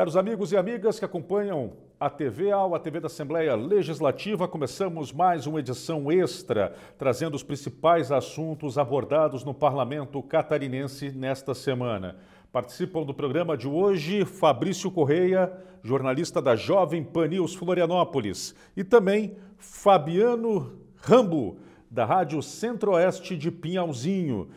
Caros amigos e amigas que acompanham a TV AL, a TV da Assembleia Legislativa, começamos mais uma edição extra, trazendo os principais assuntos abordados no Parlamento catarinense nesta semana. Participam do programa de hoje Fabrício Correia, jornalista da Jovem Pan News Florianópolis, e também Fabiano Rambo, da Rádio Centro-Oeste de Pinhalzinho.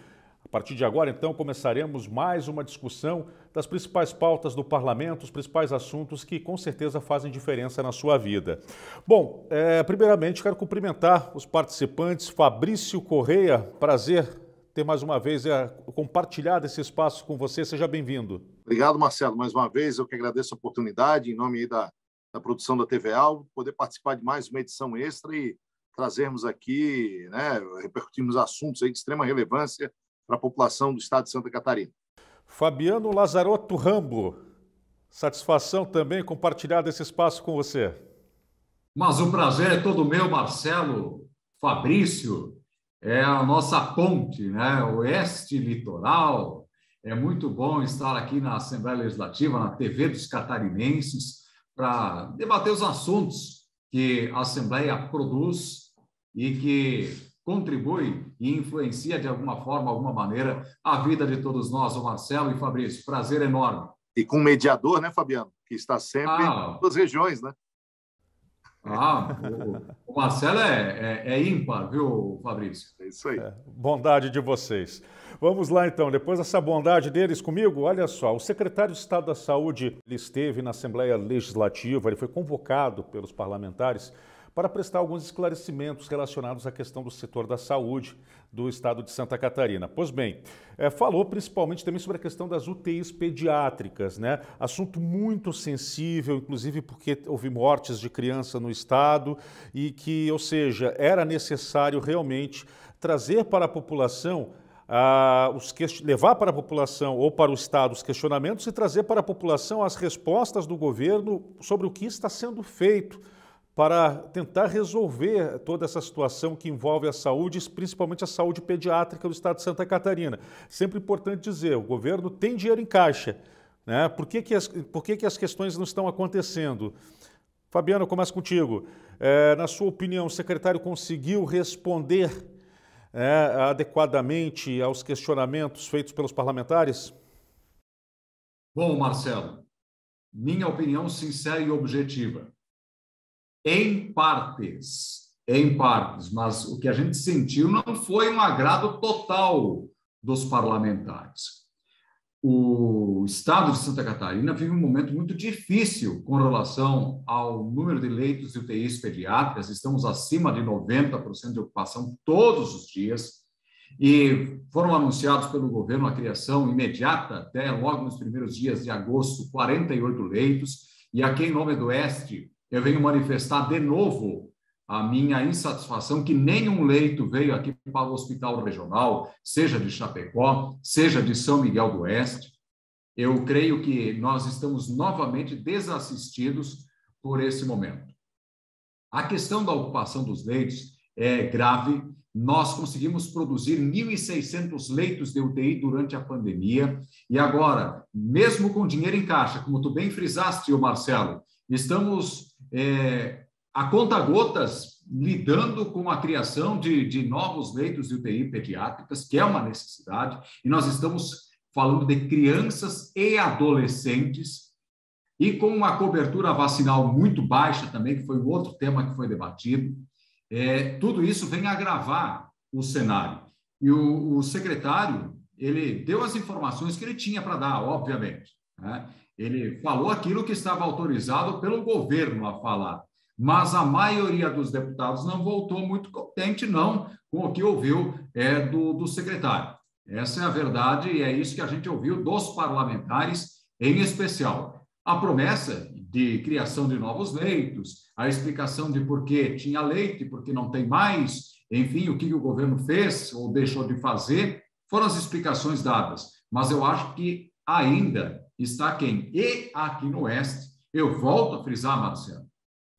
Partir de agora, então, começaremos mais uma discussão das principais pautas do parlamento, os principais assuntos que com certeza fazem diferença na sua vida. Bom, é, primeiramente quero cumprimentar os participantes. Fabrício Correia, prazer ter mais uma vez é, compartilhado esse espaço com você. Seja bem-vindo. Obrigado, Marcelo. Mais uma vez, eu que agradeço a oportunidade, em nome da, da produção da TV poder participar de mais uma edição extra e trazermos aqui, né, repercutirmos assuntos de extrema relevância para a população do estado de Santa Catarina. Fabiano Lazarotto Rambo, satisfação também compartilhar desse espaço com você. Mas o prazer é todo meu, Marcelo, Fabrício, é a nossa ponte, né? Oeste Litoral. É muito bom estar aqui na Assembleia Legislativa, na TV dos Catarinenses, para debater os assuntos que a Assembleia produz e que contribui e influencia de alguma forma, alguma maneira, a vida de todos nós, o Marcelo e Fabrício. Prazer enorme. E com mediador, né, Fabiano? Que está sempre ah, em todas as regiões, né? Ah, o, o Marcelo é, é, é, ímpar, viu, Fabrício? É isso aí. É, bondade de vocês. Vamos lá, então. Depois dessa bondade deles comigo, olha só. O secretário de Estado da Saúde ele esteve na Assembleia Legislativa, ele foi convocado pelos parlamentares para prestar alguns esclarecimentos relacionados à questão do setor da saúde do estado de Santa Catarina. Pois bem, é, falou principalmente também sobre a questão das UTIs pediátricas, né? Assunto muito sensível, inclusive porque houve mortes de criança no estado e que, ou seja, era necessário realmente trazer para a população os levar para a população ou para o Estado os questionamentos e trazer para a população as respostas do governo sobre o que está sendo feito para tentar resolver toda essa situação que envolve a saúde, principalmente a saúde pediátrica do estado de Santa Catarina. Sempre importante dizer, o governo tem dinheiro em caixa. Né? Por, que, que, as, por que, que as questões não estão acontecendo? Fabiano, começo contigo. É, na sua opinião, o secretário conseguiu responder é, adequadamente aos questionamentos feitos pelos parlamentares? Bom, Marcelo, minha opinião sincera e objetiva em partes, em partes, mas o que a gente sentiu não foi um agrado total dos parlamentares. O estado de Santa Catarina vive um momento muito difícil com relação ao número de leitos de UTIs pediátricas, estamos acima de 90% de ocupação todos os dias, e foram anunciados pelo governo a criação imediata, até logo nos primeiros dias de agosto, 48 leitos, e aqui em nome do Oeste, eu venho manifestar de novo a minha insatisfação que nenhum leito veio aqui para o hospital regional, seja de Chapecó, seja de São Miguel do Oeste. Eu creio que nós estamos novamente desassistidos por esse momento. A questão da ocupação dos leitos é grave. Nós conseguimos produzir 1.600 leitos de UTI durante a pandemia e agora, mesmo com dinheiro em caixa, como tu bem frisaste, Marcelo, estamos é, a conta-gotas lidando com a criação de, de novos leitos de UTI pediátricas, que é uma necessidade, e nós estamos falando de crianças e adolescentes, e com uma cobertura vacinal muito baixa também, que foi um outro tema que foi debatido. É, tudo isso vem agravar o cenário. E o, o secretário, ele deu as informações que ele tinha para dar, obviamente. Né? Ele falou aquilo que estava autorizado pelo governo a falar, mas a maioria dos deputados não voltou muito contente, não, com o que ouviu é, do, do secretário. Essa é a verdade e é isso que a gente ouviu dos parlamentares, em especial. A promessa de criação de novos leitos, a explicação de por que tinha leite, por que não tem mais, enfim, o que o governo fez ou deixou de fazer, foram as explicações dadas. Mas eu acho que ainda está quem? E aqui no Oeste, eu volto a frisar, Marcelo,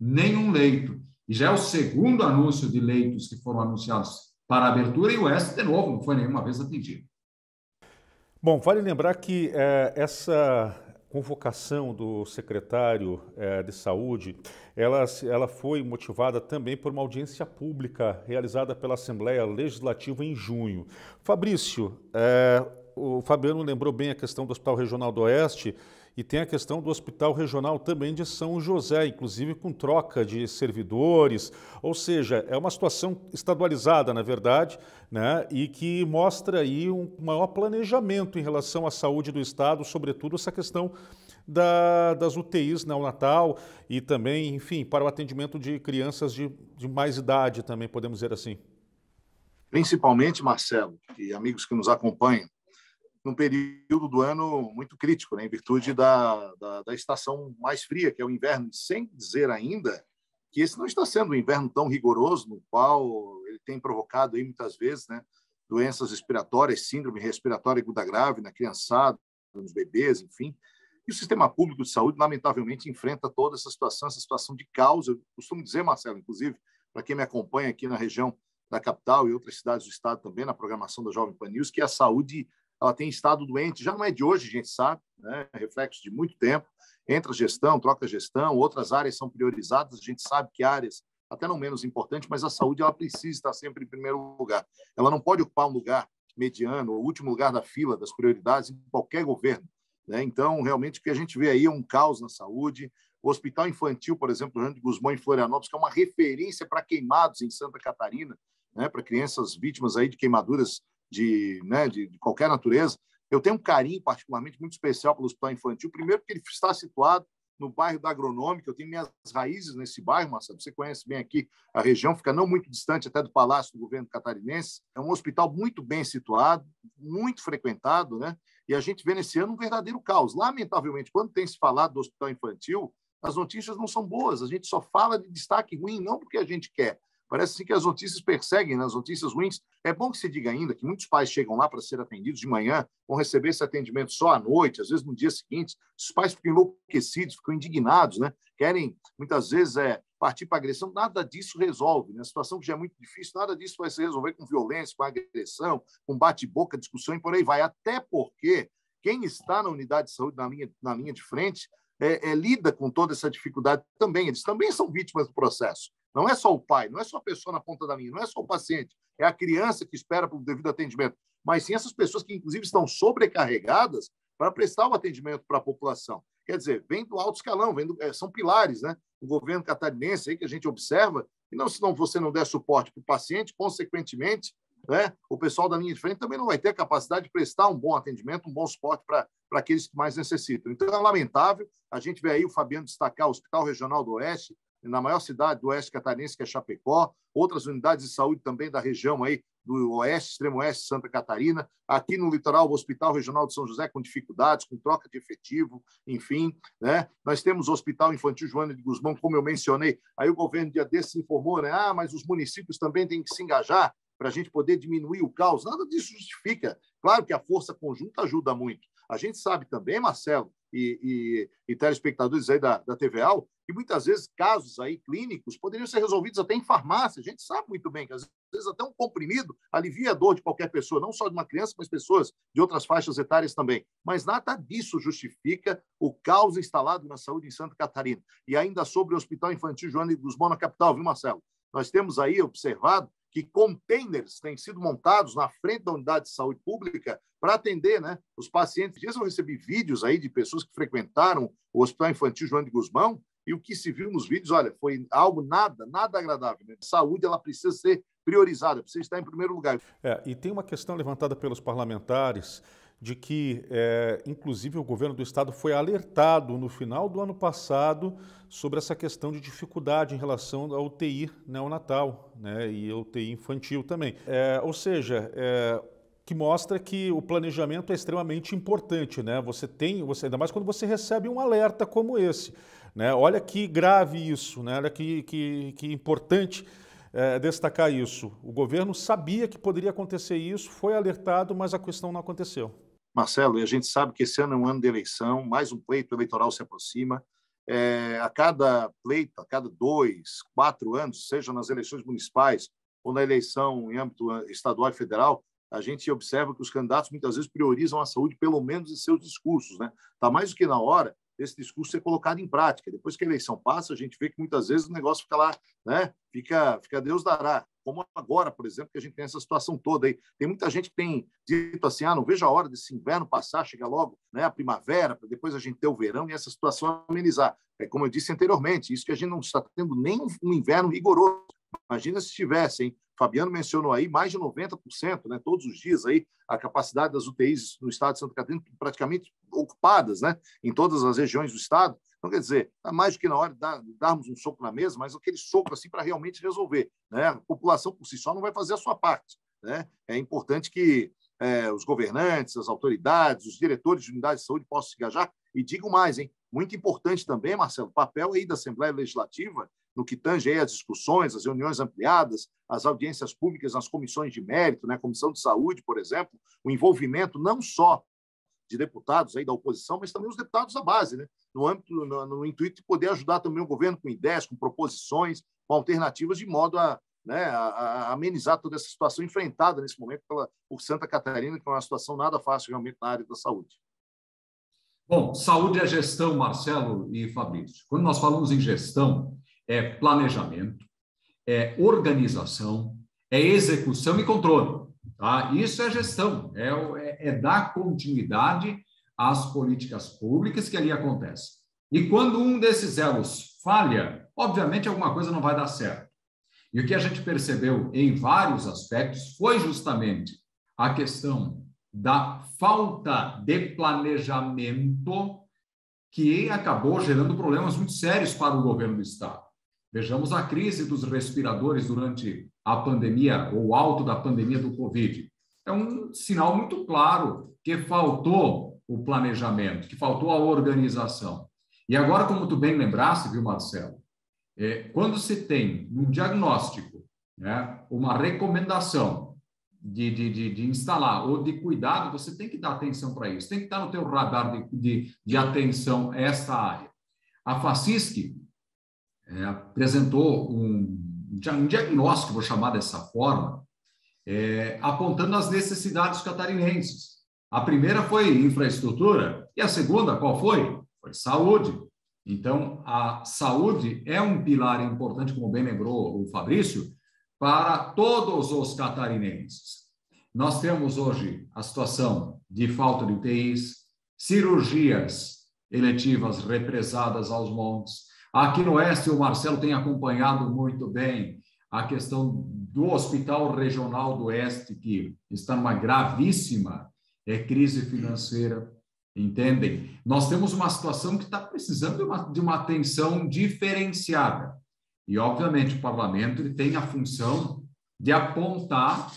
nenhum leito. E já é o segundo anúncio de leitos que foram anunciados para abertura e o Oeste, de novo, não foi nenhuma vez atendido. Bom, vale lembrar que é, essa convocação do secretário eh, de Saúde, ela, ela foi motivada também por uma audiência pública realizada pela Assembleia Legislativa em junho. Fabrício, eh, o Fabiano lembrou bem a questão do Hospital Regional do Oeste e tem a questão do Hospital Regional também de São José, inclusive com troca de servidores, ou seja, é uma situação estadualizada, na verdade, né, e que mostra aí um maior planejamento em relação à saúde do Estado, sobretudo essa questão da, das UTIs neonatal e também, enfim, para o atendimento de crianças de, de mais idade também, podemos dizer assim. Principalmente, Marcelo, e amigos que nos acompanham, num período do ano muito crítico, né, em virtude da, da, da, estação mais fria, que é o inverno, sem dizer ainda que esse não está sendo um inverno tão rigoroso, no qual ele tem provocado aí, muitas vezes né, doenças respiratórias, síndrome respiratória aguda grave na criançada, nos bebês, enfim. E o sistema público de saúde, lamentavelmente, enfrenta toda essa situação, essa situação de caos. Eu costumo dizer, Marcelo, inclusive, para quem me acompanha aqui na região da capital e outras cidades do estado também, na programação da Jovem Pan News, que a saúde ela tem estado doente, já não é de hoje, a gente sabe, né? Reflexo de muito tempo. Entra gestão, troca gestão, outras áreas são priorizadas, a gente sabe que áreas até não menos importantes, mas a saúde ela precisa estar sempre em primeiro lugar. Ela não pode ocupar um lugar mediano, o último lugar da fila das prioridades em qualquer governo. Né? Então, realmente, o que a gente vê aí é um caos na saúde. O Hospital Infantil, por exemplo, Rio de Guzmão, em Florianópolis, que é uma referência para queimados em Santa Catarina, né? para crianças vítimas aí de queimaduras de, né, de, de qualquer natureza. Eu tenho um carinho particularmente muito especial pelo hospital infantil, primeiro porque ele está situado no bairro da Agronômica, eu tenho minhas raízes nesse bairro, Marcelo, você conhece bem aqui a região, fica não muito distante até do Palácio do Governo Catarinense. É um hospital muito bem situado, muito frequentado, né? E a gente vê nesse ano um verdadeiro caos. Lamentavelmente, quando tem se falado do hospital infantil, as notícias não são boas, a gente só fala de destaque ruim, não porque a gente quer, Parece assim que as notícias perseguem, né? as notícias ruins. É bom que se diga ainda que muitos pais chegam lá para ser atendidos de manhã, vão receber esse atendimento só à noite, às vezes no dia seguinte. Os pais ficam enlouquecidos, ficam indignados, né? querem muitas vezes é, partir para agressão. Nada disso resolve. Né? A situação que já é muito difícil, nada disso vai se resolver com violência, com agressão, com bate-boca, discussão e por aí vai. Até porque quem está na unidade de saúde na linha, na linha de frente é, é, lida com toda essa dificuldade também. Eles também são vítimas do processo. Não é só o pai, não é só a pessoa na ponta da linha, não é só o paciente, é a criança que espera pelo devido atendimento, mas sim essas pessoas que, inclusive, estão sobrecarregadas para prestar o atendimento para a população. Quer dizer, vem do alto escalão, vem do, é, são pilares, né? O governo catarinense aí que a gente observa, e não se não, você não der suporte para o paciente, consequentemente, né, o pessoal da linha de frente também não vai ter a capacidade de prestar um bom atendimento, um bom suporte para aqueles que mais necessitam. Então, é lamentável. A gente vê aí o Fabiano destacar o Hospital Regional do Oeste, na maior cidade do oeste catarinense, que é Chapecó, outras unidades de saúde também da região aí do oeste, extremo oeste, Santa Catarina, aqui no litoral, o Hospital Regional de São José com dificuldades, com troca de efetivo, enfim, né? Nós temos o Hospital Infantil Joana de Guzmão, como eu mencionei, aí o governo dia desses informou, né? Ah, mas os municípios também têm que se engajar para a gente poder diminuir o caos. Nada disso justifica. Claro que a força conjunta ajuda muito. A gente sabe também, Marcelo, e, e, e telespectadores aí da, da TVA, que muitas vezes casos aí clínicos poderiam ser resolvidos até em farmácia. A gente sabe muito bem que às vezes até um comprimido alivia a dor de qualquer pessoa, não só de uma criança, mas pessoas de outras faixas etárias também. Mas nada disso justifica o caos instalado na saúde em Santa Catarina. E ainda sobre o Hospital Infantil Joana de Guzmão na capital, viu, Marcelo? Nós temos aí observado que containers têm sido montados na frente da unidade de saúde pública para atender né, os pacientes. Dias eu recebi vídeos aí de pessoas que frequentaram o Hospital Infantil João de Guzmão e o que se viu nos vídeos, olha, foi algo nada, nada agradável. Né? Saúde ela precisa ser priorizada, precisa estar em primeiro lugar. É, e tem uma questão levantada pelos parlamentares de que, é, inclusive, o governo do estado foi alertado no final do ano passado sobre essa questão de dificuldade em relação ao UTI neonatal né, e UTI infantil também. É, ou seja, é, que mostra que o planejamento é extremamente importante, né? Você tem, você, ainda mais quando você recebe um alerta como esse, né? Olha que grave isso, né? Olha que, que, que importante é, destacar isso. O governo sabia que poderia acontecer isso, foi alertado, mas a questão não aconteceu. Marcelo, e a gente sabe que esse ano é um ano de eleição, mais um pleito eleitoral se aproxima. É, a cada pleito, a cada dois, quatro anos, seja nas eleições municipais ou na eleição em âmbito estadual e federal, a gente observa que os candidatos muitas vezes priorizam a saúde, pelo menos em seus discursos. Né? Está mais do que na hora esse discurso ser colocado em prática. Depois que a eleição passa, a gente vê que muitas vezes o negócio fica lá, né? fica, fica Deus dará. Como agora, por exemplo, que a gente tem essa situação toda aí. Tem muita gente que tem dito assim: ah, não vejo a hora desse inverno passar, chegar logo né, a primavera, para depois a gente ter o verão e essa situação amenizar. É como eu disse anteriormente, isso que a gente não está tendo nem um inverno rigoroso. Imagina se tivesse, hein? Fabiano mencionou aí mais de 90%, né, todos os dias aí, a capacidade das UTIs no estado de Santa Catarina praticamente ocupadas, né, em todas as regiões do estado. Então, quer dizer, está mais do que na hora de darmos um soco na mesa, mas aquele soco assim para realmente resolver. Né? A população por si só não vai fazer a sua parte. Né? É importante que é, os governantes, as autoridades, os diretores de unidades de saúde possam se engajar. E digo mais, hein? muito importante também, Marcelo, o papel aí da Assembleia Legislativa no que tange as discussões, as reuniões ampliadas, as audiências públicas nas comissões de mérito, né, Comissão de Saúde, por exemplo, o envolvimento não só de deputados aí da oposição, mas também os deputados da base, né, no âmbito, no, no intuito de poder ajudar também o governo com ideias, com proposições, com alternativas, de modo a, né, a amenizar toda essa situação enfrentada nesse momento pela, por Santa Catarina, que é uma situação nada fácil realmente na área da saúde. Bom, saúde é gestão, Marcelo e Fabrício. Quando nós falamos em gestão, é planejamento, é organização, é execução e controle. Tá? Isso é gestão, é, é, é dar continuidade às políticas públicas que ali acontecem. E quando um desses elos falha, obviamente alguma coisa não vai dar certo. E o que a gente percebeu em vários aspectos foi justamente a questão da falta de planejamento que acabou gerando problemas muito sérios para o governo do Estado. Vejamos a crise dos respiradores durante a pandemia, ou alto da pandemia do Covid. É um sinal muito claro que faltou o planejamento, que faltou a organização. E agora, como tu bem lembraste, viu, Marcelo, é, quando se tem um diagnóstico, né, uma recomendação de, de, de, de, instalar ou de cuidado, você tem que dar atenção para isso, tem que estar no teu radar de, de, de atenção a área. A FACISC é, apresentou um, um, diagnóstico, vou chamar dessa forma, é, apontando as necessidades catarinenses. A primeira foi infraestrutura e a segunda, qual foi? Foi saúde. Então, a saúde é um pilar importante, como bem lembrou o Fabrício, para todos os catarinenses. Nós temos hoje a situação de falta de UTIs, cirurgias eletivas represadas aos montes, Aqui no Oeste, o Marcelo tem acompanhado muito bem a questão do Hospital Regional do Oeste, que está numa gravíssima é, crise financeira, entendem? Nós temos uma situação que está precisando de uma, de uma atenção diferenciada. E, obviamente, o parlamento ele tem a função de apontar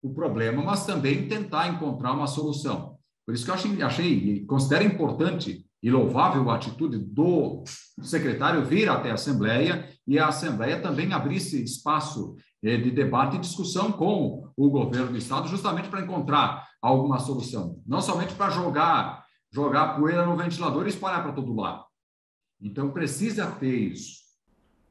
o problema, mas também tentar encontrar uma solução. Por isso que eu achei, achei considero importante e louvável a atitude do secretário vir até a Assembleia e a Assembleia também abrisse espaço eh, de debate e discussão com o governo do Estado, justamente para encontrar alguma solução. Não somente para jogar, jogar poeira no ventilador e espalhar para todo lado. Então, precisa ter isso.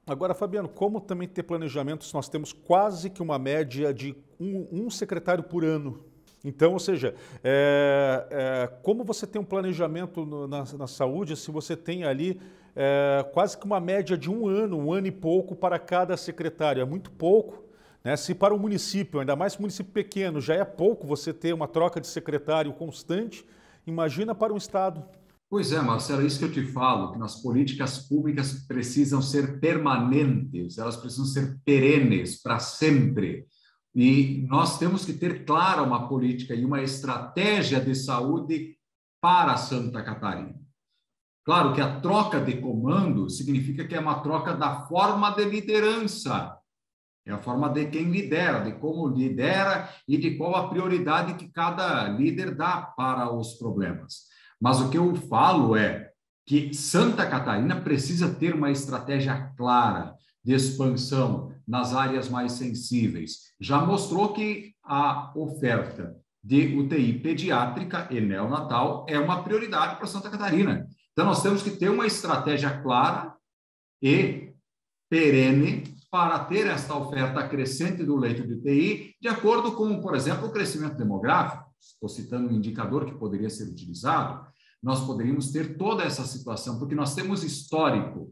Agora, Fabiano, como também ter planejamento se nós temos quase que uma média de um, um secretário por ano então, ou seja, é, é, como você tem um planejamento no, na, na, saúde, se você tem ali é, quase que uma média de um ano, um ano e pouco para cada secretário, é muito pouco. Né? Se para o município, ainda mais município pequeno, já é pouco você ter uma troca de secretário constante, imagina para um Estado. Pois é, Marcelo, é isso que eu te falo, que nas políticas públicas precisam ser permanentes, elas precisam ser perenes para sempre. E nós temos que ter clara uma política e uma estratégia de saúde para Santa Catarina. Claro que a troca de comando significa que é uma troca da forma de liderança. É a forma de quem lidera, de como lidera e de qual a prioridade que cada líder dá para os problemas. Mas o que eu falo é que Santa Catarina precisa ter uma estratégia clara de expansão nas áreas mais sensíveis. Já mostrou que a oferta de UTI pediátrica e neonatal é uma prioridade para Santa Catarina. Então, nós temos que ter uma estratégia clara e perene para ter esta oferta crescente do leito de UTI, de acordo com, por exemplo, o crescimento demográfico. Estou citando um indicador que poderia ser utilizado. Nós poderíamos ter toda essa situação, porque nós temos histórico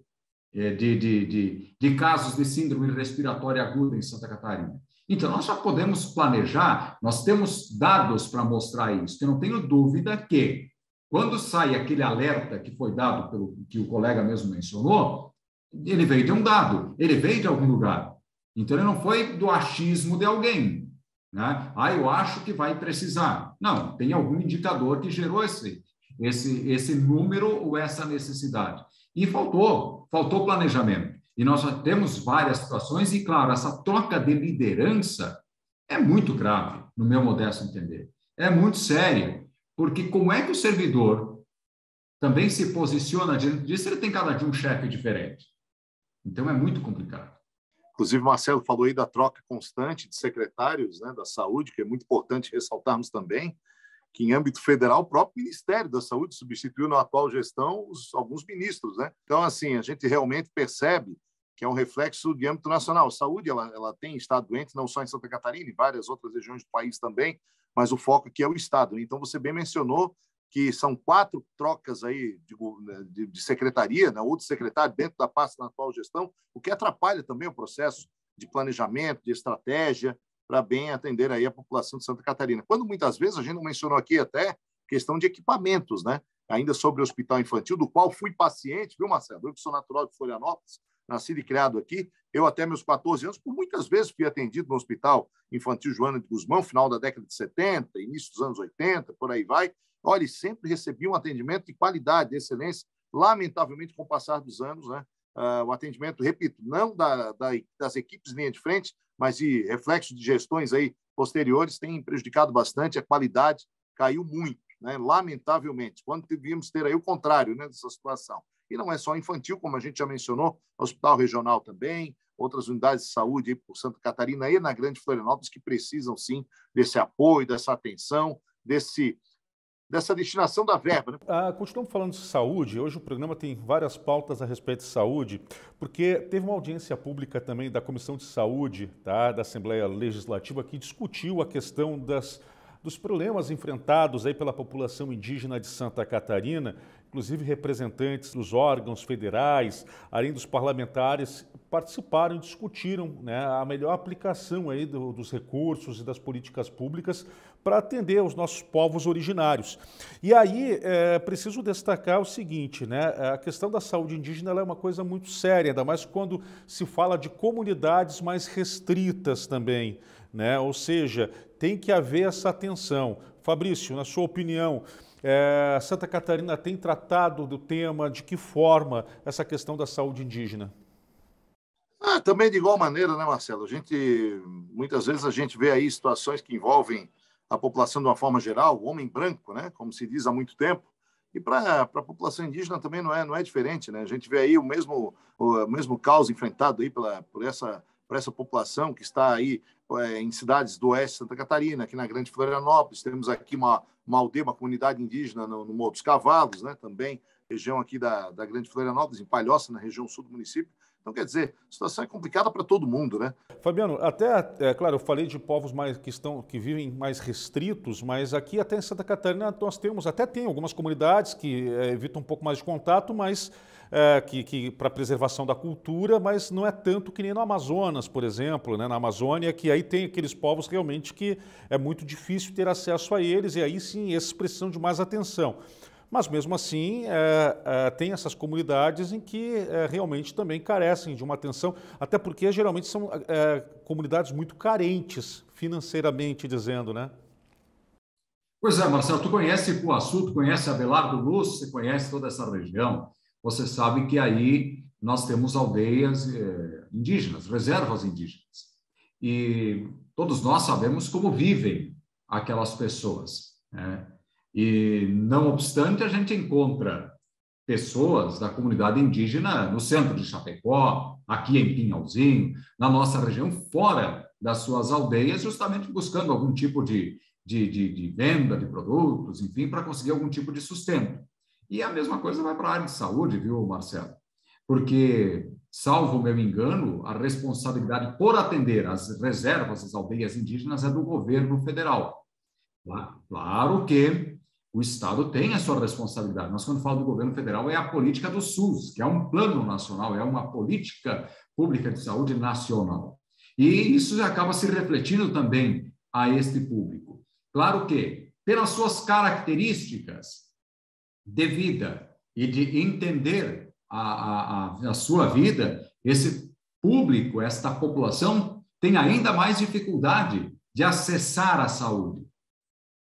de, de, de, de casos de síndrome respiratória aguda em Santa Catarina. Então, nós já podemos planejar, nós temos dados para mostrar isso. Eu não tenho dúvida que, quando sai aquele alerta que foi dado pelo que o colega mesmo mencionou, ele veio de um dado, ele veio de algum lugar. Então, ele não foi do achismo de alguém. Né? Ah, eu acho que vai precisar. Não, tem algum indicador que gerou esse, esse, esse número ou essa necessidade. E faltou, faltou planejamento. E nós já temos várias situações, e claro, essa troca de liderança é muito grave, no meu modesto entender. É muito sério, porque como é que o servidor também se posiciona diante disso? Ele tem cada dia um chefe diferente. Então é muito complicado. Inclusive, Marcelo falou aí da troca constante de secretários né, da saúde, que é muito importante ressaltarmos também que, em âmbito federal, o próprio Ministério da Saúde substituiu na atual gestão os, alguns ministros. Né? Então, assim, a gente realmente percebe que é um reflexo de âmbito nacional. A saúde ela, ela tem estado doente, não só em Santa Catarina, em várias outras regiões do país também, mas o foco aqui é o Estado. Então, você bem mencionou que são quatro trocas aí de, né, de, de secretaria, né, ou de secretário dentro da pasta na atual gestão, o que atrapalha também o processo de planejamento, de estratégia, para bem atender aí a população de Santa Catarina. Quando muitas vezes, a gente não mencionou aqui até questão de equipamentos, né? ainda sobre o hospital infantil, do qual fui paciente, viu, Marcelo? Eu que sou natural de Florianópolis, nascido e criado aqui, eu até meus 14 anos, por muitas vezes fui atendido no Hospital Infantil Joana de Guzmão, final da década de 70, início dos anos 80, por aí vai. Olha, sempre recebi um atendimento de qualidade, de excelência. Lamentavelmente, com o passar dos anos, né, uh, o atendimento, repito, não da, da, das equipes linha de frente, mas de reflexo de gestões aí posteriores, tem prejudicado bastante, a qualidade caiu muito, né, lamentavelmente, quando devíamos ter aí o contrário né, dessa situação. E não é só infantil, como a gente já mencionou, hospital regional também, outras unidades de saúde aí por Santa Catarina e na Grande Florianópolis que precisam sim desse apoio, dessa atenção, desse dessa destinação da verba. Né? Ah, continuamos falando de saúde. Hoje o programa tem várias pautas a respeito de saúde, porque teve uma audiência pública também da Comissão de Saúde tá, da Assembleia Legislativa que discutiu a questão das, dos problemas enfrentados aí pela população indígena de Santa Catarina, inclusive representantes dos órgãos federais, além dos parlamentares, participaram e discutiram né, a melhor aplicação aí do, dos recursos e das políticas públicas para atender os nossos povos originários. E aí é preciso destacar o seguinte, né? A questão da saúde indígena é uma coisa muito séria, ainda mais quando se fala de comunidades mais restritas também, né? Ou seja, tem que haver essa atenção. Fabrício, na sua opinião, é, Santa Catarina tem tratado do tema de que forma essa questão da saúde indígena? Ah, também de igual maneira, né, Marcelo? A gente muitas vezes a gente vê aí situações que envolvem a população de uma forma geral, o homem branco, né, como se diz há muito tempo, e para a população indígena também não é, não é diferente. Né? A gente vê aí o mesmo, o mesmo caos enfrentado aí pela, por, essa, por essa população que está aí é, em cidades do oeste de Santa Catarina, aqui na Grande Florianópolis. Temos aqui uma, uma aldeia, uma comunidade indígena no, no Morro dos Cavalos, né? também região aqui da, da Grande Florianópolis, em Palhoça, na região sul do município. Então, quer dizer, a situação é complicada para todo mundo, né? Fabiano, até, é claro, eu falei de povos mais que estão, que vivem mais restritos, mas aqui até em Santa Catarina nós temos, até tem algumas comunidades que é, evitam um pouco mais de contato, mas é, que, que para preservação da cultura, mas não é tanto que nem no Amazonas, por exemplo, né? na Amazônia, que aí tem aqueles povos realmente que é muito difícil ter acesso a eles, e aí sim esses precisam de mais atenção. Mas mesmo assim, é, é, tem essas comunidades em que é, realmente também carecem de uma atenção, até porque geralmente são é, comunidades muito carentes financeiramente, dizendo, né? Pois é, Marcelo, tu conhece Puaçu, tu conhece Abelardo Luz, você conhece toda essa região. Você sabe que aí nós temos aldeias é, indígenas, reservas indígenas. E todos nós sabemos como vivem aquelas pessoas. Né? E, não obstante, a gente encontra pessoas da comunidade indígena no centro de Chapecó, aqui em Pinhalzinho, na nossa região, fora das suas aldeias, justamente buscando algum tipo de, de, de, de venda de produtos, enfim, para conseguir algum tipo de sustento. E a mesma coisa vai para a área de saúde, viu, Marcelo? Porque salvo meu engano, a responsabilidade por atender as reservas, as aldeias indígenas, é do governo federal. Claro que o Estado tem a sua responsabilidade, mas quando falo do governo federal, é a política do SUS, que é um plano nacional, é uma política pública de saúde nacional. E isso acaba se refletindo também a este público. Claro que, pelas suas características de vida e de entender a, a, a sua vida, esse público, esta população, tem ainda mais dificuldade de acessar a saúde.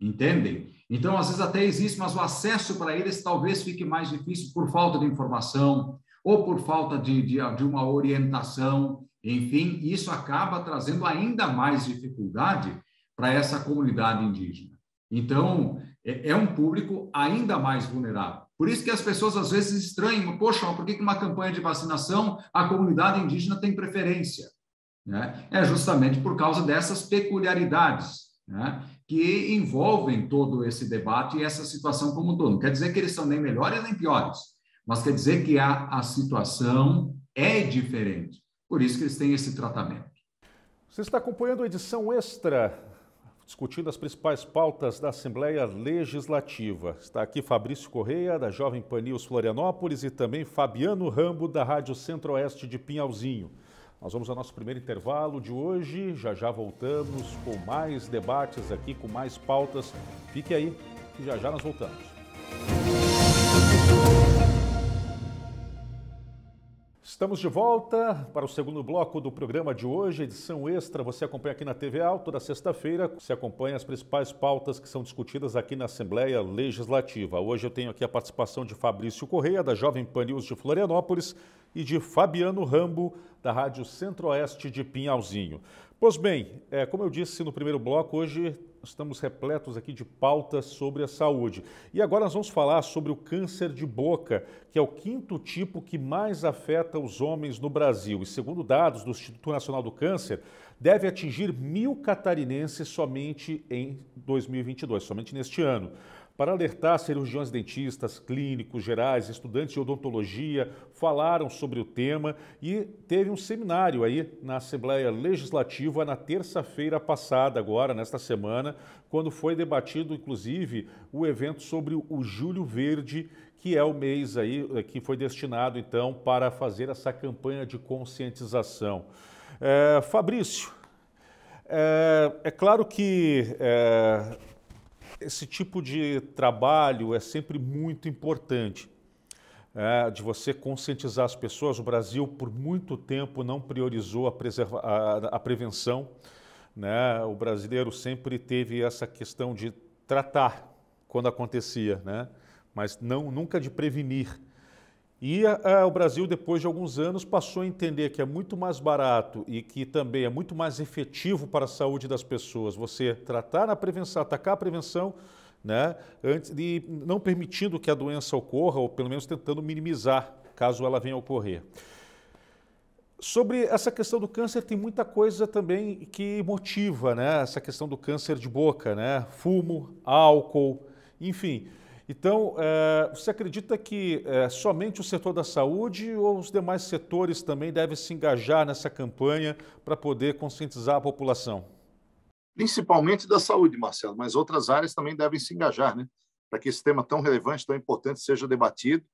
Entendem? Então, às vezes até existe, mas o acesso para eles talvez fique mais difícil por falta de informação ou por falta de, de, de uma orientação. Enfim, isso acaba trazendo ainda mais dificuldade para essa comunidade indígena. Então, é, é, um público ainda mais vulnerável. Por isso que as pessoas às vezes estranham, poxa, por que uma campanha de vacinação a comunidade indígena tem preferência? Né? É justamente por causa dessas peculiaridades. Né? que envolvem todo esse debate e essa situação como um todo. Não quer dizer que eles são nem melhores nem piores, mas quer dizer que a, a situação é diferente. Por isso que eles têm esse tratamento. Você está acompanhando a edição extra, discutindo as principais pautas da Assembleia Legislativa. Está aqui Fabrício Correia, da Jovem Pan News Florianópolis, e também Fabiano Rambo, da Rádio Centro-Oeste de Pinhalzinho. Nós vamos ao nosso primeiro intervalo de hoje. Já já voltamos com mais debates aqui, com mais pautas. Fique aí, que já já nós voltamos. Estamos de volta para o segundo bloco do programa de hoje, edição extra. Você acompanha aqui na TV Alto toda sexta-feira. Você acompanha as principais pautas que são discutidas aqui na Assembleia Legislativa. Hoje eu tenho aqui a participação de Fabrício Correia, da Jovem Pan News de Florianópolis, e de Fabiano Rambo, da Rádio Centro-Oeste de Pinhalzinho. Pois bem, é, como eu disse no primeiro bloco, hoje estamos repletos aqui de pautas sobre a saúde. E agora nós vamos falar sobre o câncer de boca, que é o quinto tipo que mais afeta os homens no Brasil. E segundo dados do Instituto Nacional do Câncer, deve atingir mil catarinenses somente em 2022, somente neste ano para alertar cirurgiões dentistas, clínicos gerais, estudantes de odontologia, falaram sobre o tema e teve um seminário aí na Assembleia Legislativa na terça-feira passada, agora, nesta semana, quando foi debatido, inclusive, o evento sobre o Júlio Verde, que é o mês aí eh, que foi destinado, então, para fazer essa campanha de conscientização. É, Fabrício, é, é, claro que é, esse tipo de trabalho é sempre muito importante. É, de você conscientizar as pessoas. O Brasil, por muito tempo, não priorizou a, a, a prevenção. Né? O brasileiro sempre teve essa questão de tratar quando acontecia, né? mas não, nunca de prevenir. E a, o Brasil, depois de alguns anos, passou a entender que é muito mais barato e que também é muito mais efetivo para a saúde das pessoas você tratar na prevenção, atacar a prevenção, né, antes de não permitindo que a doença ocorra, ou pelo menos tentando minimizar caso ela venha a ocorrer. Sobre essa questão do câncer, tem muita coisa também que motiva, né? Essa questão do câncer de boca, né? Fumo, álcool, enfim. Então, é, você acredita que é, somente o setor da saúde ou os demais setores também devem se engajar nessa campanha para poder conscientizar a população? Principalmente da saúde, Marcelo, mas outras áreas também devem se engajar, né? Para que esse tema tão relevante, tão importante seja debatido,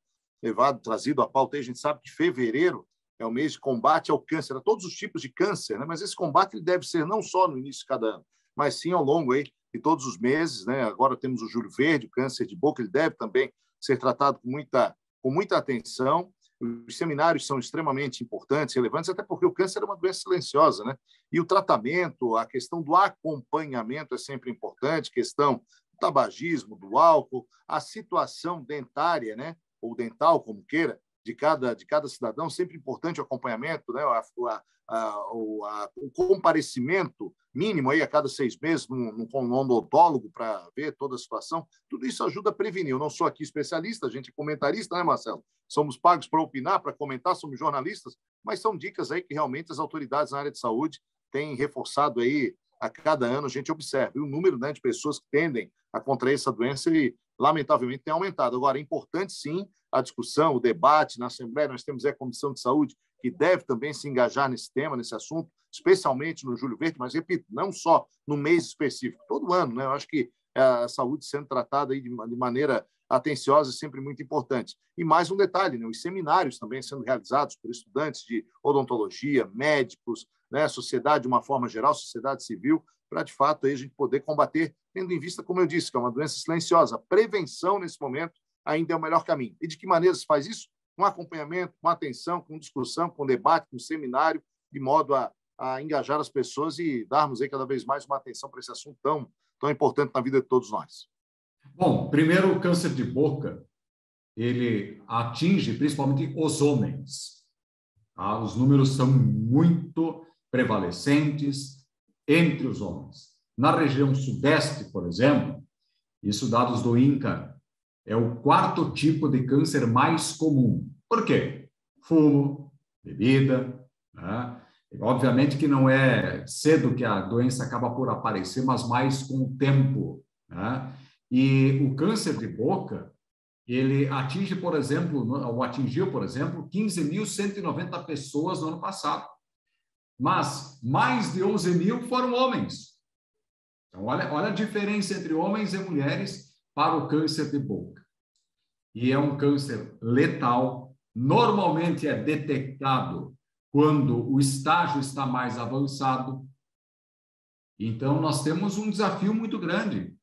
levado, trazido à pauta. a gente sabe que fevereiro é o mês de combate ao câncer, a todos os tipos de câncer, né? mas esse combate ele deve ser não só no início de cada ano, mas sim ao longo aí e todos os meses, né? Agora temos o Júlio Verde, o câncer de boca, ele deve também ser tratado com muita, com muita atenção. Os seminários são extremamente importantes, relevantes, até porque o câncer é uma doença silenciosa, né? E o tratamento, a questão do acompanhamento é sempre importante, questão do tabagismo, do álcool, a situação dentária, né? Ou dental, como queira, de cada, de cada cidadão, sempre importante o acompanhamento, né? a, a, a, o comparecimento mínimo aí a cada seis meses num, num odontólogo para ver toda a situação. Tudo isso ajuda a prevenir. Eu não sou aqui especialista, a gente é comentarista, né, Marcelo? Somos pagos para opinar, para comentar, somos jornalistas, mas são dicas aí que realmente as autoridades na área de saúde têm reforçado aí a cada ano, a gente observa. E o número né, de pessoas que tendem a contrair essa doença, ele, lamentavelmente, tem aumentado. Agora, é importante, sim, a discussão, o debate na Assembleia. Nós temos a Comissão de Saúde, que deve também se engajar nesse tema, nesse assunto, especialmente no Júlio Verde, mas repito, não só no mês específico, todo ano, né? Eu acho que a saúde sendo tratada aí de, maneira atenciosa é sempre muito importante. E mais um detalhe, né? os seminários também sendo realizados por estudantes de odontologia, médicos, né? sociedade de uma forma geral, sociedade civil, para de fato aí a gente poder combater, tendo em vista, como eu disse, que é uma doença silenciosa. A prevenção nesse momento ainda é o melhor caminho. E de que maneira se faz isso? Com acompanhamento, com atenção, com discussão, com debate, com seminário, de modo a, a engajar as pessoas e darmos aí cada vez mais uma atenção para esse assunto tão tão importante na vida de todos nós? Bom, primeiro, o câncer de boca, ele atinge principalmente os homens. Tá? Os números são muito prevalecentes entre os homens. Na região sudeste, por exemplo, isso dados do INCA, é o quarto tipo de câncer mais comum. Por quê? Fumo, bebida, né? Obviamente que não é cedo que a doença acaba por aparecer, mas mais com o tempo. Né? E o câncer de boca, ele atinge, por exemplo, ou atingiu, por exemplo, 15.190 pessoas no ano passado. Mas mais de 11 mil foram homens. Então, olha, olha a diferença entre homens e mulheres para o câncer de boca. E é um câncer letal, normalmente é detectado quando o estágio está mais avançado. Então, nós temos um desafio muito grande,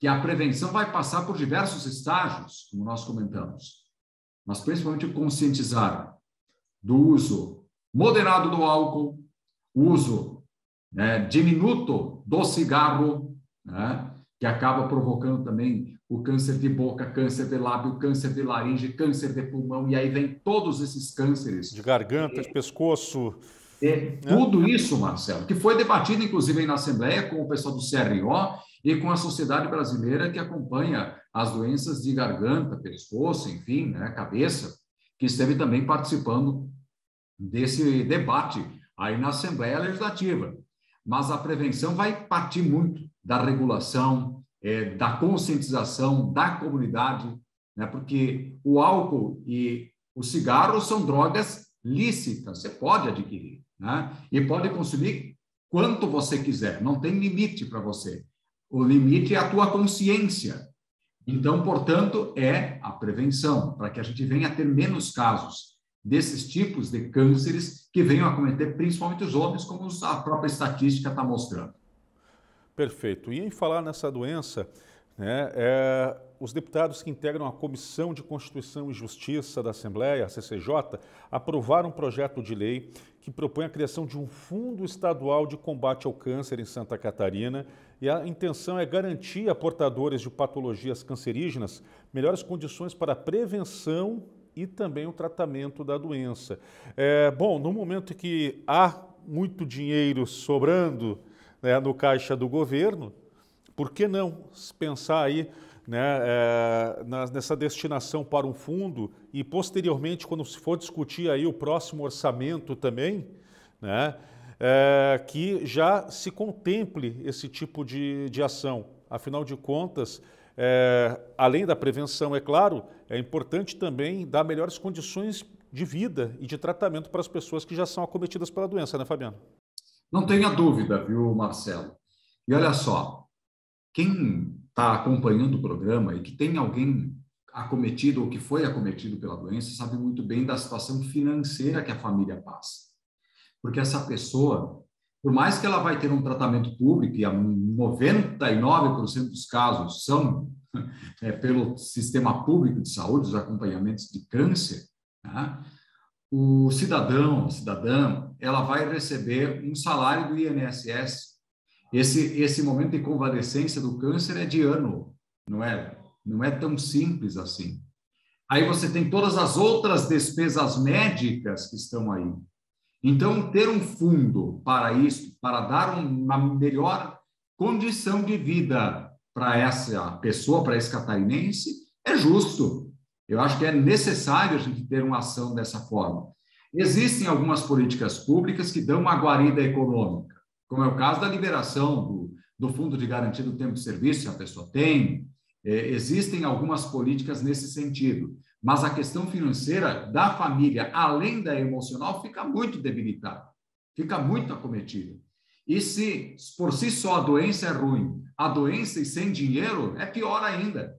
que a prevenção vai passar por diversos estágios, como nós comentamos, mas principalmente conscientizar do uso moderado do álcool, uso né, diminuto do cigarro, né, que acaba provocando também o câncer de boca, câncer de lábio, câncer de laringe, câncer de pulmão, e aí vem todos esses cânceres. De garganta, de pescoço. É, né? Tudo isso, Marcelo, que foi debatido, inclusive, aí na Assembleia com o pessoal do CRO e com a Sociedade Brasileira que acompanha as doenças de garganta, pescoço, enfim, né, cabeça, que esteve também participando desse debate aí na Assembleia Legislativa. Mas a prevenção vai partir muito da regulação, é, da conscientização da comunidade, né? porque o álcool e o cigarro são drogas lícitas, você pode adquirir, né? e pode consumir quanto você quiser, não tem limite para você. O limite é a tua consciência. Então, portanto, é a prevenção, para que a gente venha a ter menos casos desses tipos de cânceres que venham a cometer principalmente os homens, como a própria estatística está mostrando. Perfeito. E em falar nessa doença, né, é, os deputados que integram a Comissão de Constituição e Justiça da Assembleia, a CCJ, aprovaram um projeto de lei que propõe a criação de um Fundo Estadual de Combate ao Câncer em Santa Catarina e a intenção é garantir a portadores de patologias cancerígenas melhores condições para a prevenção e também o tratamento da doença. É, bom, no momento que há muito dinheiro sobrando, né, no caixa do governo, por que não pensar aí né, é, nessa destinação para um fundo e posteriormente, quando se for discutir aí o próximo orçamento também, né, é, que já se contemple esse tipo de, de ação. Afinal de contas, é, além da prevenção, é claro, é importante também dar melhores condições de vida e de tratamento para as pessoas que já são acometidas pela doença, né, Fabiano? Não tenha dúvida, viu, Marcelo? E olha só, quem está acompanhando o programa e que tem alguém acometido ou que foi acometido pela doença sabe muito bem da situação financeira que a família passa. Porque essa pessoa, por mais que ela vai ter um tratamento público, e 99% dos casos são é, pelo sistema público de saúde, os acompanhamentos de câncer, né? o cidadão, a cidadã, ela vai receber um salário do INSS. Esse, esse momento de convalescência do câncer é de ano, não é? Não é tão simples assim. Aí você tem todas as outras despesas médicas que estão aí. Então, ter um fundo para isso, para dar uma melhor condição de vida para essa pessoa, para esse catarinense, é justo. Eu acho que é necessário a gente ter uma ação dessa forma. Existem algumas políticas públicas que dão uma guarida econômica, como é o caso da liberação do, do Fundo de Garantia do Tempo de Serviço, que a pessoa tem. É, existem algumas políticas nesse sentido, mas a questão financeira da família, além da emocional, fica muito debilitada, fica muito acometida. E se por si só a doença é ruim, a doença e sem dinheiro é pior ainda.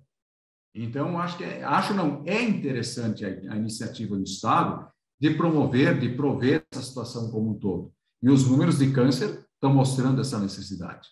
Então, acho que é, acho não é interessante a, a, iniciativa do Estado de promover, de prover essa situação como um todo. E os números de câncer estão mostrando essa necessidade.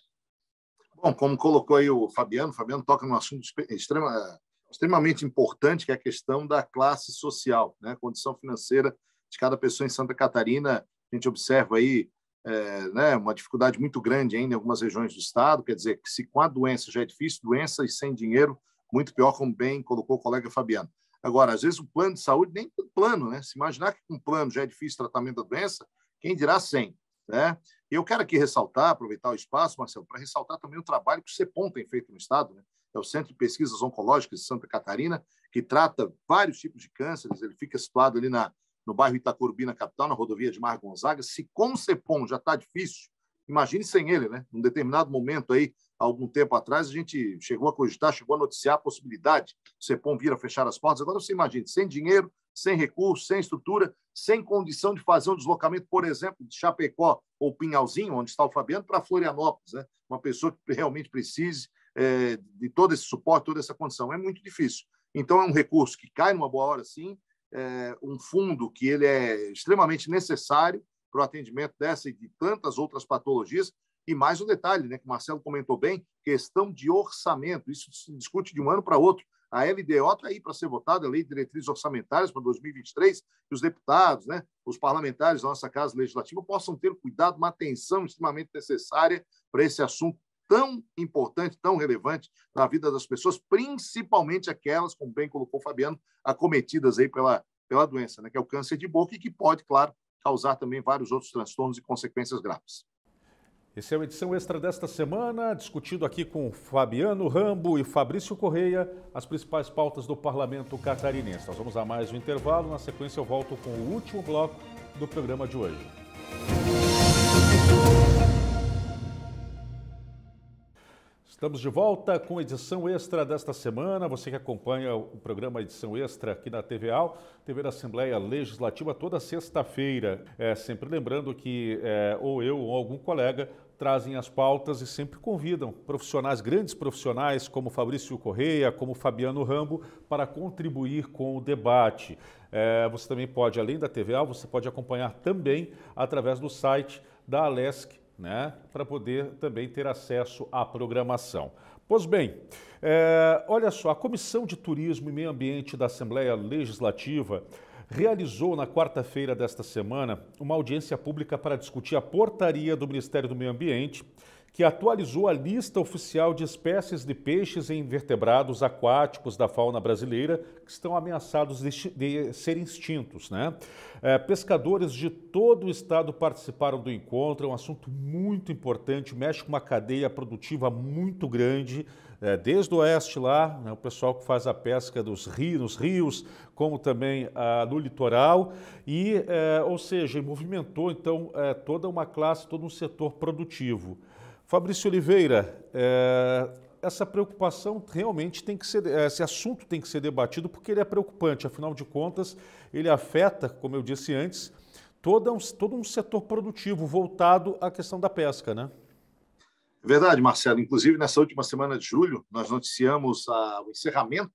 Bom, como colocou aí o Fabiano, o Fabiano toca num assunto extrema, extremamente importante, que é a questão da classe social, né? a condição financeira de cada pessoa em Santa Catarina. A gente observa aí é, né, uma dificuldade muito grande ainda em algumas regiões do estado. Quer dizer, que se com a doença já é difícil, doença e sem dinheiro, muito pior, como bem colocou o colega Fabiano. Agora, às vezes o plano de saúde nem tem plano, né? Se imaginar que com plano já é difícil o tratamento da doença, quem dirá sem, né? Eu quero aqui ressaltar, aproveitar o espaço, Marcelo, para ressaltar também o trabalho que o CEPOM tem feito no estado, né? É o Centro de Pesquisas Oncológicas de Santa Catarina, que trata vários tipos de cânceres. Ele fica situado ali na, no bairro Itacurubi, na capital, na rodovia de Mar Gonzaga. Se com o CEPOM já está difícil, imagine sem ele, né? Num determinado momento aí, algum tempo atrás, a gente chegou a cogitar, chegou a noticiar a possibilidade do CEPOM vir a fechar as portas. Agora você imagine, sem dinheiro, sem recurso, sem estrutura, sem condição de fazer um deslocamento, por exemplo, de Chapecó ou Pinhalzinho, onde está o Fabiano, para Florianópolis, né? Uma pessoa que realmente precise é, de todo esse suporte, toda essa condição. É muito difícil. Então, é um recurso que cai numa boa hora, sim, é um fundo que ele é extremamente necessário para o atendimento dessa e de tantas outras patologias. E mais um detalhe, né, que o Marcelo comentou bem, questão de orçamento. Isso se discute de um ano para outro. A LDO está aí para ser votada, a Lei de Diretrizes Orçamentárias para 2023, que os deputados, né, os parlamentares da nossa Casa Legislativa possam ter cuidado, uma atenção extremamente necessária para esse assunto tão importante, tão relevante na vida das pessoas, principalmente aquelas, como bem colocou o Fabiano, acometidas aí pela, pela doença, né, que é o câncer de boca e que pode, claro, causar também vários outros transtornos e consequências graves. Esse é a edição extra desta semana, discutido aqui com Fabiano Rambo e Fabrício Correia, as principais pautas do parlamento catarinense. Nós vamos a mais um intervalo, na sequência eu volto com o último bloco do programa de hoje. Estamos de volta com edição extra desta semana. Você que acompanha o programa Edição Extra aqui na TVAL, TV da Assembleia Legislativa, toda sexta-feira. É, sempre lembrando que é, ou eu ou algum colega trazem as pautas e sempre convidam profissionais, grandes profissionais como Fabrício Correia, como Fabiano Rambo, para contribuir com o debate. É, você também pode, além da TVA, você pode acompanhar também através do site da Alesc né, para poder também ter acesso à programação. Pois bem, é, olha só, a Comissão de Turismo e Meio Ambiente da Assembleia Legislativa realizou na quarta-feira desta semana uma audiência pública para discutir a portaria do Ministério do Meio Ambiente que atualizou a lista oficial de espécies de peixes e invertebrados aquáticos da fauna brasileira que estão ameaçados de, de ser extintos. Né? É, pescadores de todo o estado participaram do encontro, é um assunto muito importante, mexe com uma cadeia produtiva muito grande, é, desde o oeste lá, né, o pessoal que faz a pesca dos rios, nos rios, como também ah, no litoral, e, é, ou seja, movimentou então é, toda uma classe, todo um setor produtivo. Fabrício Oliveira, é, essa preocupação realmente tem que ser, esse assunto tem que ser debatido porque ele é preocupante, afinal de contas, ele afeta, como eu disse antes, todo um, todo um setor produtivo voltado à questão da pesca, né? Verdade, Marcelo. Inclusive, nessa última semana de julho, nós noticiamos a, o encerramento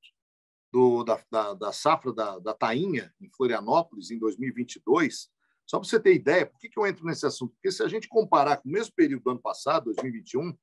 do, da, da, da, safra da, da tainha em Florianópolis em 2022, só para você ter ideia, por que, que eu entro nesse assunto? Porque se a gente comparar com o mesmo período do ano passado, 2021,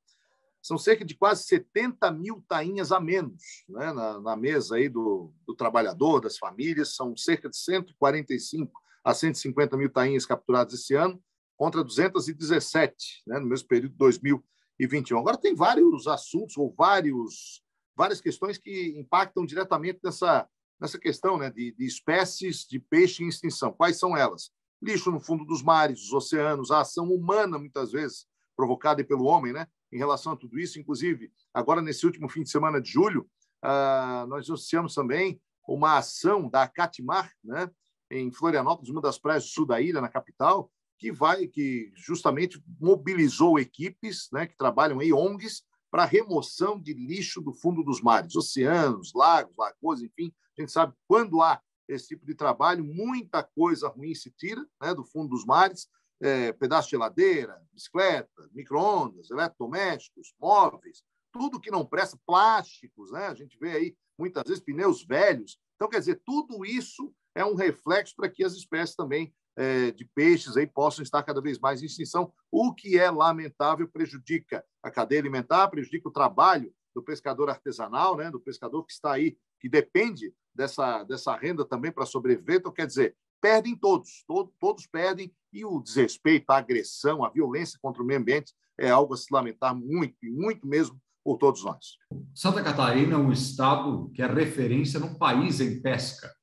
são cerca de quase 70 mil tainhas a menos né? na, na mesa aí do, do trabalhador, das famílias. São cerca de 145 a 150 mil tainhas capturadas esse ano, contra 217 né? no mesmo período de 2021. Agora, tem vários assuntos ou vários, várias questões que impactam diretamente nessa, nessa questão né? de, de espécies de peixe em extinção. Quais são elas? Lixo no fundo dos mares, dos oceanos, a ação humana, muitas vezes, provocada pelo homem, né? em relação a tudo isso. Inclusive, agora, nesse último fim de semana de julho, ah, nós anunciamos também uma ação da Catimar, né? em Florianópolis, uma das praias do sul da ilha, na capital, que vai, que justamente mobilizou equipes né? que trabalham em ONGs para remoção de lixo do fundo dos mares, oceanos, lagos, lagoas, enfim. A gente sabe quando há esse tipo de trabalho, muita coisa ruim se tira né, do fundo dos mares, é, pedaço de geladeira, bicicleta, micro-ondas, eletrodomésticos, móveis, tudo que não presta, plásticos, né? a gente vê aí muitas vezes pneus velhos. Então, quer dizer, tudo isso é um reflexo para que as espécies também é, de peixes aí possam estar cada vez mais em extinção, o que é lamentável, prejudica a cadeia alimentar, prejudica o trabalho do pescador artesanal, né, do pescador que está aí, que depende dessa, dessa renda também para sobreviver. Então, quer dizer, perdem todos, todos, todos perdem, e o desrespeito, a agressão, a violência contra o meio ambiente é algo a se lamentar muito, e muito mesmo por todos nós. Santa Catarina é um estado que é referência no país em pesca.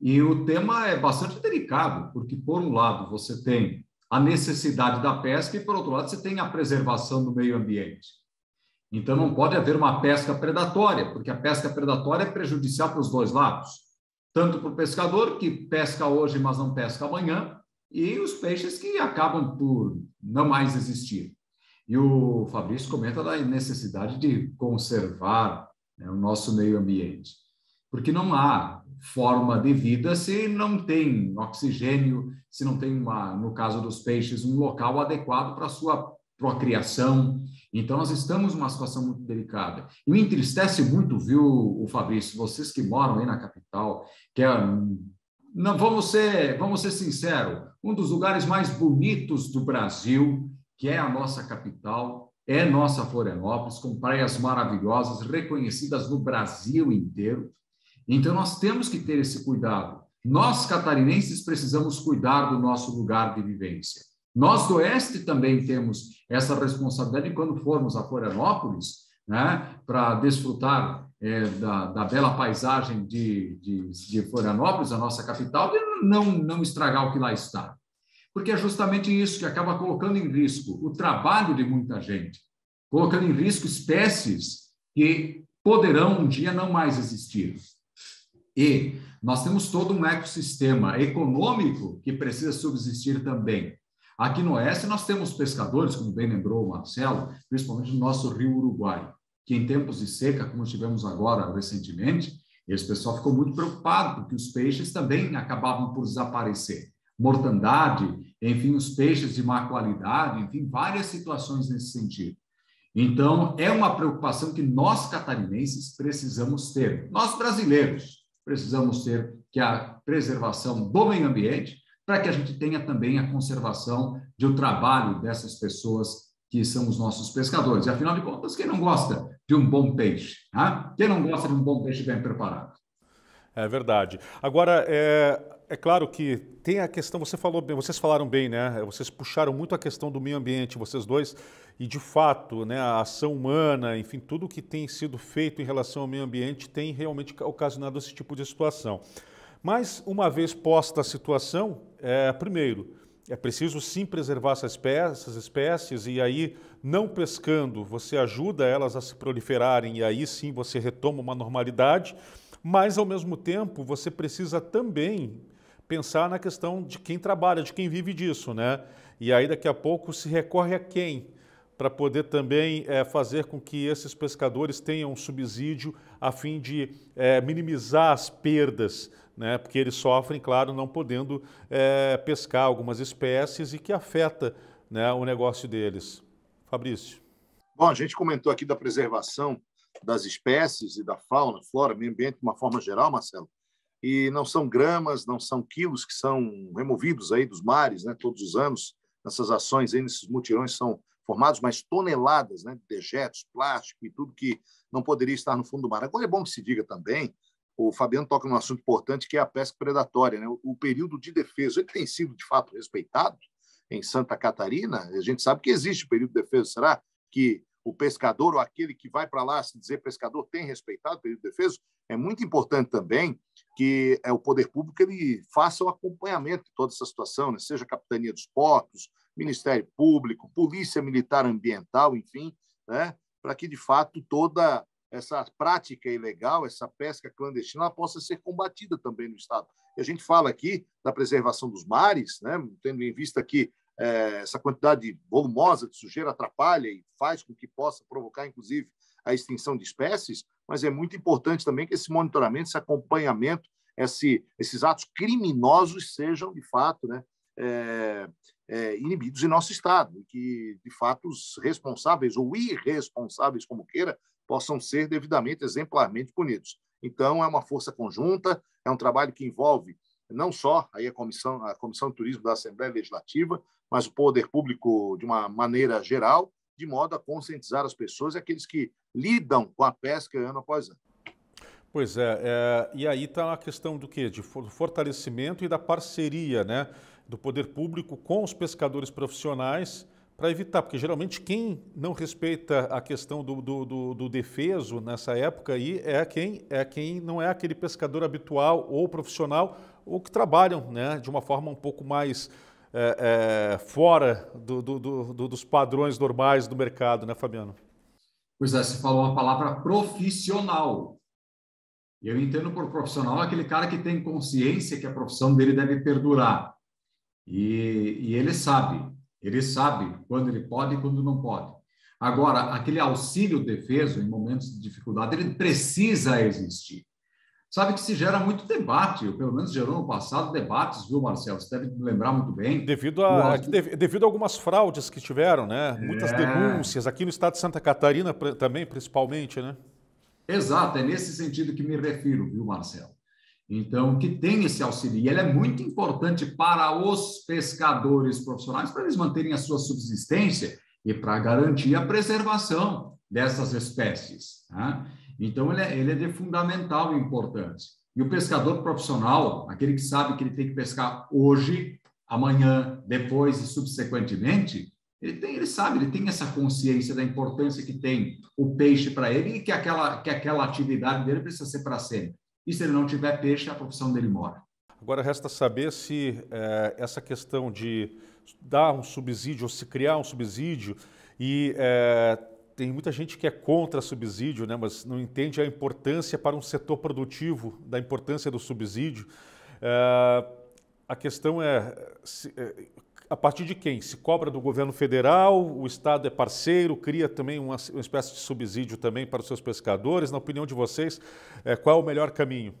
E o tema é bastante delicado, porque, por um lado, você tem a necessidade da pesca e, por outro lado, você tem a preservação do meio ambiente. Então, não pode haver uma pesca predatória, porque a pesca predatória é prejudicial para os dois lados tanto para o pescador, que pesca hoje, mas não pesca amanhã, e os peixes que acabam por não mais existir. E o Fabrício comenta da necessidade de conservar né, o nosso meio ambiente, porque não há forma de vida se não tem oxigênio, se não tem, uma, no caso dos peixes, um local adequado para sua procriação. Então, nós estamos numa situação muito delicada. E me entristece muito, viu, o Fabrício, vocês que moram aí na capital, que é, não, vamos ser, vamos ser sinceros, um dos lugares mais bonitos do Brasil, que é a nossa capital, é nossa Florianópolis, com praias maravilhosas, reconhecidas no Brasil inteiro. Então, nós temos que ter esse cuidado. Nós, catarinenses, precisamos cuidar do nosso lugar de vivência. Nós do Oeste também temos essa responsabilidade quando formos a Florianópolis, né, para desfrutar é, da, da, bela paisagem de, de, de, Florianópolis, a nossa capital, e não, não estragar o que lá está. Porque é justamente isso que acaba colocando em risco o trabalho de muita gente, colocando em risco espécies que poderão um dia não mais existir. E nós temos todo um ecossistema econômico que precisa subsistir também. Aqui no Oeste, nós temos pescadores, como bem lembrou o Marcelo, principalmente no nosso rio Uruguai, que em tempos de seca, como tivemos agora recentemente, esse pessoal ficou muito preocupado, porque os peixes também acabavam por desaparecer. Mortandade, enfim, os peixes de má qualidade, enfim, várias situações nesse sentido. Então, é uma preocupação que nós catarinenses precisamos ter, nós brasileiros precisamos ter, que é a preservação do meio ambiente, para que a gente tenha também a conservação de um trabalho dessas pessoas que são os nossos pescadores. E, afinal de contas, quem não gosta de um bom peixe? Hein? Quem não gosta de um bom peixe bem preparado? É verdade. Agora, é, é claro que tem a questão, você falou bem, vocês falaram bem, né? Vocês puxaram muito a questão do meio ambiente, vocês dois, e de fato, né, a ação humana, enfim, tudo que tem sido feito em relação ao meio ambiente tem realmente ocasionado esse tipo de situação. Mas, uma vez posta a situação, é, primeiro, é preciso sim preservar essas espécies, essas espécies, e aí, não pescando, você ajuda elas a se proliferarem, e aí sim você retoma uma normalidade, mas, ao mesmo tempo, você precisa também pensar na questão de quem trabalha, de quem vive disso, né? E aí, daqui a pouco, se recorre a quem? Para poder também é, fazer com que esses pescadores tenham um subsídio a fim de é, minimizar as perdas né? porque eles sofrem, claro, não podendo é, pescar algumas espécies e que afeta né, o negócio deles. Fabrício. Bom, a gente comentou aqui da preservação das espécies e da fauna, flora, meio ambiente de uma forma geral, Marcelo, e não são gramas, não são quilos que são removidos aí dos mares, né, todos os anos, nessas ações aí, nesses mutirões são formados, mas toneladas né, de dejetos, plástico e tudo que não poderia estar no fundo do mar. Agora é bom que se diga também o Fabiano toca num assunto importante que é a pesca predatória. Né? O, período de defesa ele tem sido, de fato, respeitado em Santa Catarina. A gente sabe que existe período de defesa. Será que o pescador ou aquele que vai para lá se dizer pescador tem respeitado o período de defesa? É muito importante também que é, o poder público ele faça o acompanhamento de toda essa situação, né? seja a Capitania dos Portos, Ministério Público, Polícia Militar Ambiental, enfim, né? para que, de fato, toda essa prática ilegal, essa pesca clandestina, possa ser combatida também no Estado. E a gente fala aqui da preservação dos mares, né, tendo em vista que é, essa quantidade volumosa de sujeira atrapalha e faz com que possa provocar, inclusive, a extinção de espécies, mas é muito importante também que esse monitoramento, esse acompanhamento, esse, esses atos criminosos sejam, de fato, né, é, é, inibidos em nosso Estado, e que, de fato, os responsáveis ou irresponsáveis, como queira, possam ser devidamente, exemplarmente punidos. Então, é uma força conjunta, é um trabalho que envolve não só aí a comissão, a comissão de turismo da Assembleia Legislativa, mas o poder público de uma maneira geral, de modo a conscientizar as pessoas e aqueles que lidam com a pesca ano após ano. Pois é, é e aí está a questão do quê? De fortalecimento e da parceria, né? Do poder público com os pescadores profissionais para evitar, porque geralmente quem não respeita a questão do, do, do, do, defeso nessa época aí é quem, é quem não é aquele pescador habitual ou profissional ou que trabalham né, de uma forma um pouco mais é, é, fora do, dos padrões normais do mercado, né, Fabiano? Pois é, você falou a palavra profissional. Eu entendo por profissional aquele cara que tem consciência que a profissão dele deve perdurar. E, e ele sabe ele sabe quando ele pode e quando não pode. Agora, aquele auxílio defeso em momentos de dificuldade, ele precisa existir. Sabe que se gera muito debate, ou pelo menos gerou no passado debates, viu, Marcelo? Você deve lembrar muito bem. Devido a, devido a algumas fraudes que tiveram, né? Muitas é... denúncias, aqui no estado de Santa Catarina também, principalmente, né? Exato, é nesse sentido que me refiro, viu, Marcelo? Então, que tem esse auxílio. E ele é muito importante para os pescadores profissionais, para eles manterem a sua subsistência e para garantir a preservação dessas espécies. Né? Então, ele é, ele é de fundamental importância. E o pescador profissional, aquele que sabe que ele tem que pescar hoje, amanhã, depois e subsequentemente, ele, tem, ele sabe, ele tem essa consciência da importância que tem o peixe para ele e que aquela, que aquela atividade dele precisa ser para sempre. E se ele não tiver peixe, a profissão dele morre. Agora resta saber se é, essa questão de dar um subsídio ou se criar um subsídio e é, tem muita gente que é contra subsídio, né, mas não entende a importância para um setor produtivo da importância do subsídio. É, a questão é, se, a partir de quem? Se cobra do governo federal, o Estado é parceiro, cria também uma, uma espécie de subsídio também para os seus pescadores. Na opinião de vocês, é, qual é o melhor caminho?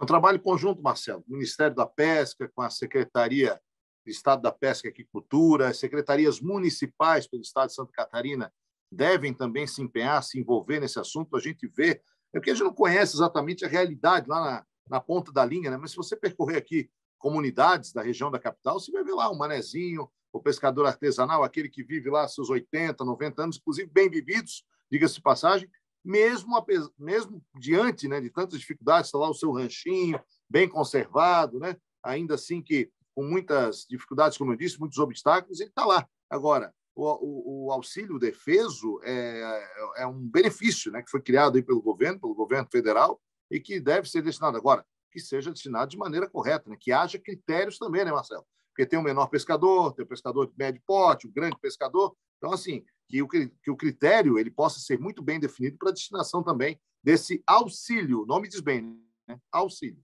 É um trabalho conjunto, Marcelo. Ministério da Pesca, com a Secretaria de Estado da Pesca e Aquicultura, as secretarias municipais pelo Estado de Santa Catarina devem também se empenhar, se envolver nesse assunto. A gente vê, é porque a gente não conhece exatamente a realidade lá na, na ponta da linha, né? mas se você percorrer aqui comunidades da região da capital, você vai ver lá um manezinho, o pescador artesanal, aquele que vive lá seus 80, 90 anos, inclusive bem vividos, diga-se de passagem, mesmo, mesmo diante né, de tantas dificuldades, está lá o seu ranchinho, bem conservado, né? ainda assim que com muitas dificuldades, como eu disse, muitos obstáculos, ele está lá. Agora, o, o, o, auxílio defeso é, é um benefício né, que foi criado aí pelo governo, pelo governo federal, e que deve ser destinado. Agora, que seja destinado de maneira correta, né? que haja critérios também, né, Marcelo? Porque tem o menor pescador, tem o pescador de médio porte, o grande pescador. Então, assim, que o, que o critério ele possa ser muito bem definido para a destinação também desse auxílio. O nome diz bem, né? Auxílio.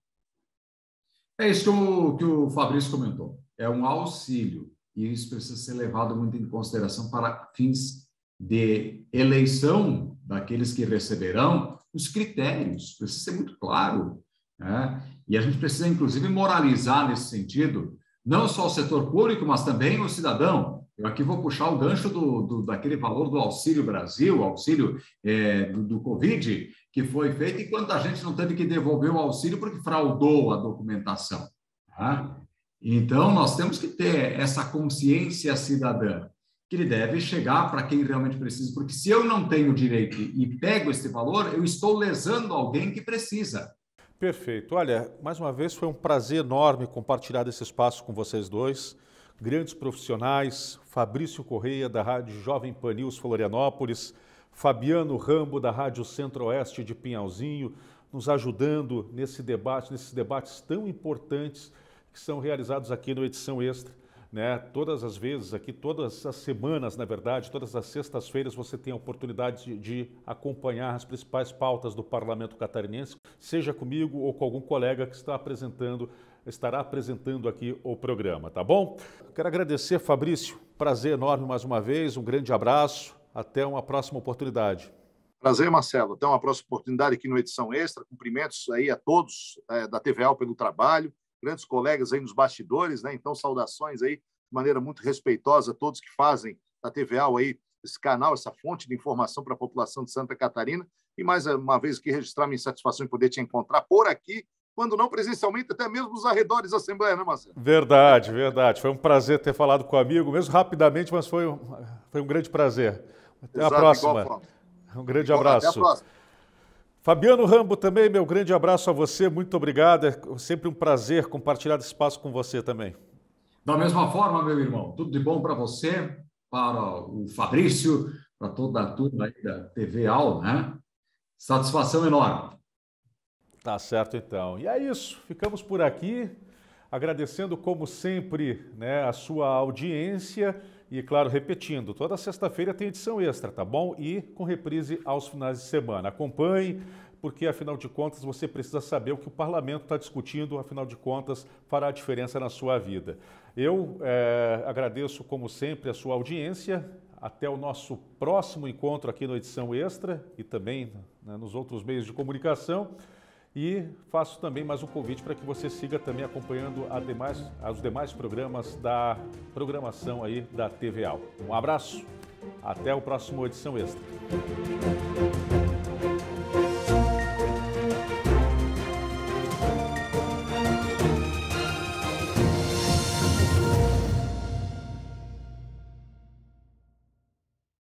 É isso que o, que o Fabrício comentou. É um auxílio. E isso precisa ser levado muito em consideração para fins de eleição daqueles que receberão os critérios. Precisa ser muito claro né? E a gente precisa, inclusive, moralizar nesse sentido, não só o setor público, mas também o cidadão. Eu aqui vou puxar o gancho do, do daquele valor do Auxílio Brasil, auxílio é, do, do, Covid, que foi feito enquanto a gente não teve que devolver o auxílio porque fraudou a documentação. Tá? Então, nós temos que ter essa consciência cidadã, que ele deve chegar para quem realmente precisa, porque se eu não tenho direito e pego esse valor, eu estou lesando alguém que precisa. Perfeito. Olha, mais uma vez foi um prazer enorme compartilhar esse espaço com vocês dois. Grandes profissionais, Fabrício Correia, da Rádio Jovem Pan News Florianópolis, Fabiano Rambo, da Rádio Centro-Oeste de Pinhalzinho, nos ajudando nesse debate, nesses debates tão importantes que são realizados aqui no Edição Extra. Né? Todas as vezes aqui, todas as semanas, na verdade, todas as sextas-feiras você tem a oportunidade de, de, acompanhar as principais pautas do Parlamento Catarinense, seja comigo ou com algum colega que está apresentando estará apresentando aqui o programa, tá bom? Quero agradecer, Fabrício. Prazer enorme mais uma vez. Um grande abraço. Até uma próxima oportunidade. Prazer, Marcelo. Até uma próxima oportunidade aqui no Edição Extra. Cumprimentos aí a todos é, da TVL pelo trabalho, grandes colegas aí nos bastidores, né? Então, saudações aí de maneira muito respeitosa a todos que fazem da TVL aí esse canal, essa fonte de informação para a população de Santa Catarina. E mais uma vez aqui registrar minha satisfação em poder te encontrar por aqui, quando não presencialmente, até mesmo nos arredores da Assembleia, né, Marcelo? Verdade, verdade. Foi um prazer ter falado com o amigo, mesmo rapidamente, mas foi um, foi um grande prazer. Até Exato, a próxima. Um grande abraço. Até a próxima. Fabiano Rambo também, meu grande abraço a você, muito obrigado. É sempre um prazer compartilhar esse espaço com você também. Da mesma forma, meu irmão, tudo de bom para você, para o Fabrício, para toda a turma aí da TV Al, né? Satisfação enorme. Tá certo então. E é isso, ficamos por aqui, agradecendo como sempre né, a sua audiência e, claro, repetindo, toda sexta-feira tem edição extra, tá bom? E com reprise aos finais de semana. Acompanhe, porque afinal de contas você precisa saber o que o parlamento está discutindo, afinal de contas fará diferença na sua vida. Eu é, agradeço, como sempre, a sua audiência. Até o nosso próximo encontro aqui no Edição Extra e também né, nos outros meios de comunicação. E faço também mais um convite para que você siga também acompanhando demais, os demais programas da programação aí da TVA. Um abraço, até o próximo Edição Extra.